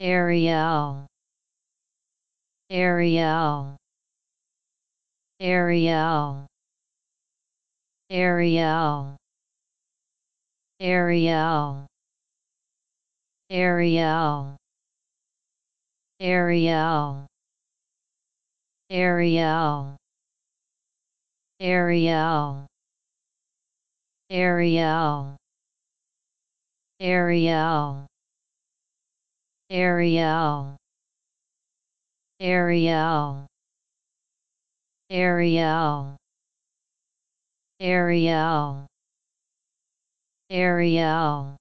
Ariel Ariel Ariel Ariel Ariel Ariel Ariel Ariel Ariel Ariel Ariel Ariel. Ariel. Ariel. Ariel. Ariel